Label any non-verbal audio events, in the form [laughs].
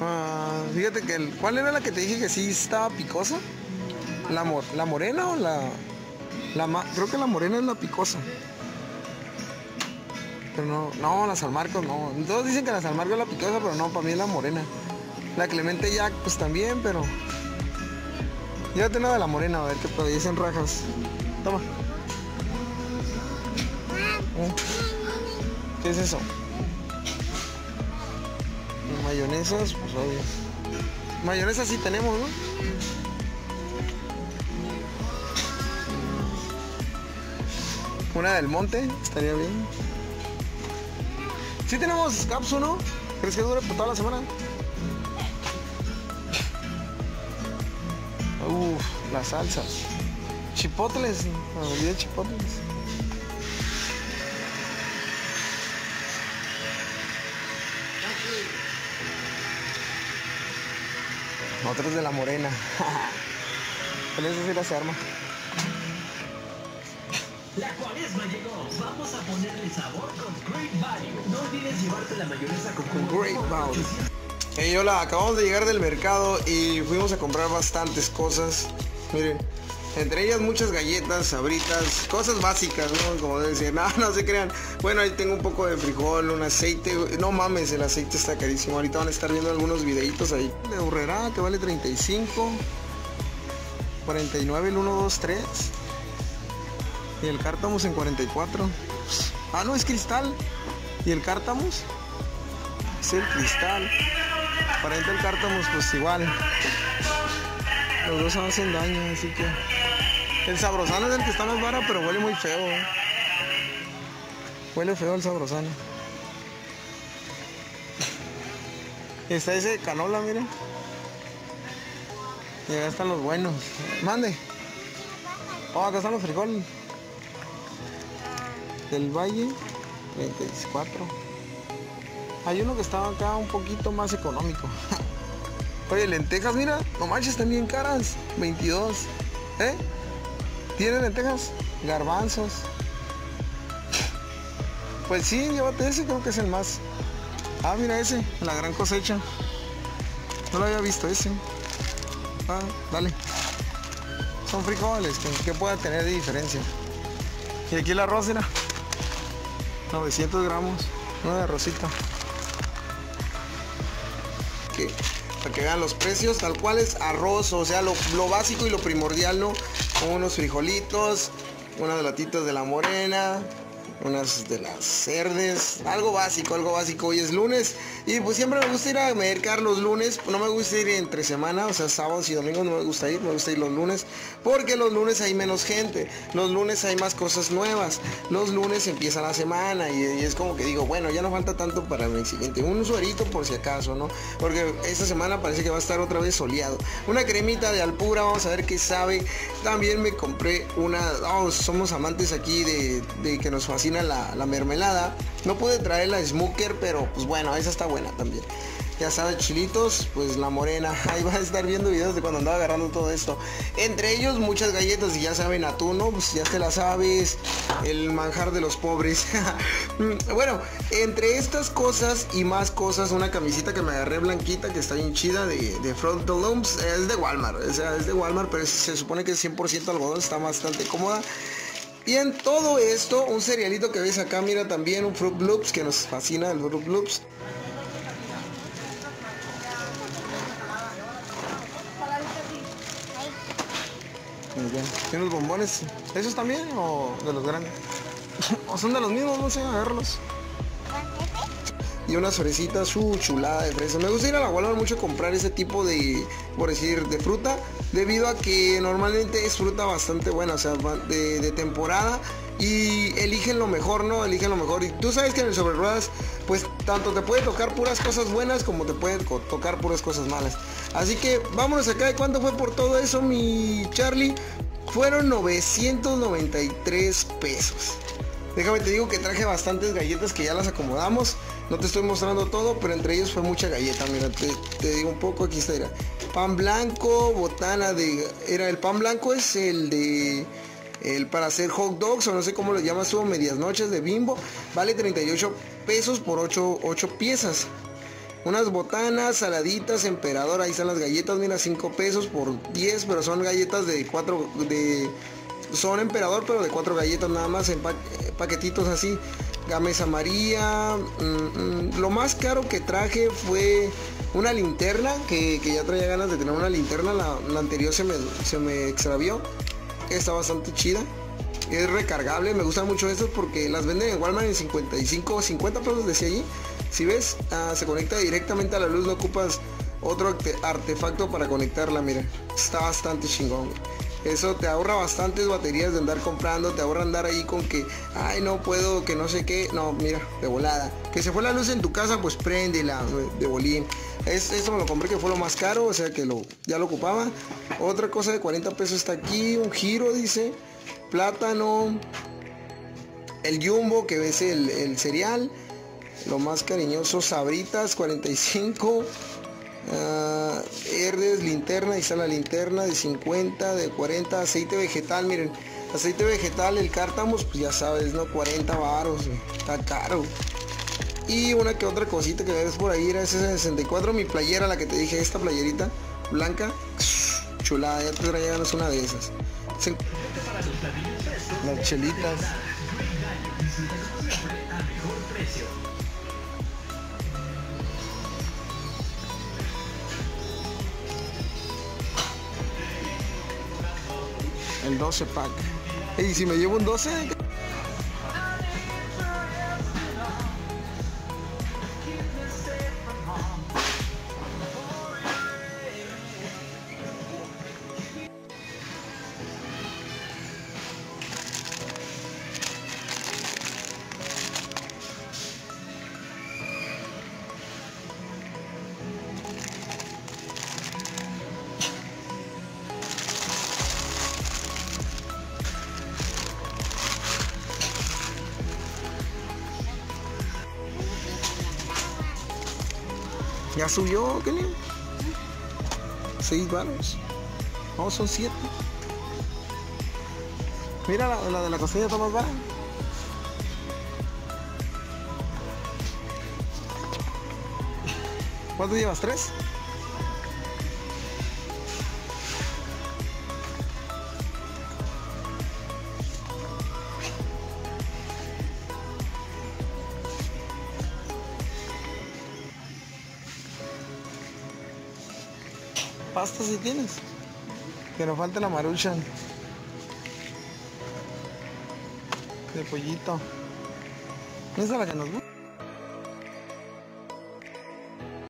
Ah, fíjate que el, ¿cuál era la que te dije que sí estaba picosa? ¿La, la morena o la, la creo que la morena es la picosa. Pero no, no, la San Marcos no. Todos dicen que la San Marcos es la picosa, pero no, para mí es la morena. La Clemente Jack, pues también, pero. Llévate una de la morena, a ver qué puede. en rajas. Toma. Eh, ¿Qué es eso? Mayonesas, pues obvio. Mayonesa sí tenemos, ¿no? Una del monte, estaría bien. Sí tenemos cápsula, ¿no? ¿Crees que dure por toda la semana? Uf, las salsas. Chipotles, me olvidé chipotles. Otros de la morena. Con eso sí las arma. La cuaresma llegó. Vamos a ponerle sabor con Great Value. No olvides llevarte la mayonesa con jugo Great Value. 800 Hey, hola, acabamos de llegar del mercado y fuimos a comprar bastantes cosas. Miren, entre ellas muchas galletas, sabritas, cosas básicas, ¿no? Como ser, [laughs] no, no se crean. Bueno, ahí tengo un poco de frijol, un aceite. No mames, el aceite está carísimo. Ahorita van a estar viendo algunos videitos ahí. De Urrera, que vale 35. 49 el 1, 2, 3. Y el cártamos en 44. Ah, no, es cristal. ¿Y el cártamos? Es el cristal. Para el cártamos, pues igual. Los dos hacen daño, así que. El sabrosano es el que está más barato, pero huele muy feo. Huele feo el sabrosano. Está ese de canola, miren. Y acá están los buenos. Mande. Oh, acá están los frijoles. Del Valle, 24. Hay uno que estaba acá un poquito más económico. [laughs] Oye, lentejas, mira, no manches, están bien caras. 22. ¿Eh? ¿Tienes lentejas? Garbanzos. Pues sí, llévate ese, creo que es el más. Ah, mira ese, la gran cosecha. No lo había visto ese. Ah, dale. Son frijoles, que pueda tener de diferencia. Y aquí el arroz era 900 gramos, uno de arrocito. Que vean los precios, tal cual es arroz, o sea, lo, lo básico y lo primordial, ¿no? Unos frijolitos, unas latitas de la morena, unas de las cerdes, algo básico, algo básico. Hoy es lunes y pues siempre me gusta ir a mercar los lunes, no me gusta ir entre semana, o sea, sábados y domingos no me gusta ir, me gusta ir los lunes, porque los lunes hay menos gente, los lunes hay más cosas nuevas, los lunes empieza la semana y, es como que digo, bueno, ya no falta tanto para el siguiente, un suerito por si acaso, ¿no? Porque esta semana parece que va a estar otra vez soleado. Una cremita de alpura, vamos a ver qué sabe. También me compré una, oh, somos amantes aquí de, de que nos fascina la, la mermelada. No pude traer la Smoker, pero pues bueno, esa está buena también. Ya sabes, chilitos, pues la morena. [laughs] Ahí vas a estar viendo videos de cuando andaba agarrando todo esto. Entre ellos muchas galletas y ya saben atún, ¿no? Pues ya te la sabes. El manjar de los pobres. [laughs] bueno, entre estas cosas y más cosas, una camisita que me agarré blanquita que está bien chida de, de Frontal Looms. Es de Walmart. O sea, es de Walmart, pero se supone que es 100% algodón. Está bastante cómoda. Y en todo esto, un cerealito que ves acá, mira también un Fruit Loops que nos fascina el Fruit Loops. ¿Tiene los bombones? ¿Esos también o de los grandes? [laughs] ¿O son de los mismos? No sé, agarrarlos. Y unas fresitas, su chulada de fresa. Me gusta ir a la Walmart mucho comprar ese tipo de, por decir, de fruta. Debido a que normalmente es fruta bastante buena, o sea, de, temporada. Y eligen lo mejor, ¿no? Eligen lo mejor. Y tú sabes que en el sobre ruedas, pues tanto te puede tocar puras cosas buenas como te puede co- tocar puras cosas malas. Así que vámonos acá. ¿Y cuánto fue por todo eso, mi Charlie? Fueron 993 pesos. Déjame te digo que traje bastantes galletas que ya las acomodamos. No te estoy mostrando todo, pero entre ellos fue mucha galleta. Mira, te, digo un poco, aquí está. Mira. Pan blanco, botana de... Era el pan blanco es el de... El para hacer hot dogs o no sé cómo lo llamas tú, medias noches de bimbo. Vale 38 pesos por 8, 8 piezas. Unas botanas, saladitas, emperador, ahí están las galletas, mira, 5 pesos por 10, pero son galletas de 4, de... Son emperador, pero de 4 galletas nada más, en paquetitos así. Gamesa María. Mm, mm, lo más caro que traje fue una linterna, que, ya traía ganas de tener una linterna. La, anterior se me, se me extravió. Está bastante chida. Es recargable, me gustan mucho estas porque las venden en Walmart en 55 o 50 pesos, decía allí. Si ves, ah, se conecta directamente a la luz, no ocupas otro artefacto para conectarla, mira. Está bastante chingón. Eso te ahorra bastantes baterías de andar comprando, te ahorra andar ahí con que, ay, no puedo, que no sé qué. No, mira, de volada. Que se fue la luz en tu casa, pues préndela de bolín. Es, eso me lo compré que fue lo más caro, o sea que lo, ya lo ocupaba. Otra cosa de 40 pesos está aquí, un giro dice, plátano, el jumbo que ves el, el cereal, lo más cariñoso, sabritas 45 Uh, linterna, ahí está la linterna de 50, de 40, aceite vegetal, miren, aceite vegetal, el cártamos, pues ya sabes, ¿no? 40 baros, está caro. Y una que otra cosita que ves por ahí era ese 64, mi playera, la que te dije, esta playerita blanca, [sniffs] chulada, ya te traías una de esas. Las chelitas. El 12 pack. Y si me llevo un 12, Ya subió, ¿qué le? Seis baros. No, son siete. Mira, la, de la cocina está más. ¿Cuánto llevas? ¿Tres? Pasta si tienes. Que nos falta la maruchan. De pollito. Esa es la que nos gusta.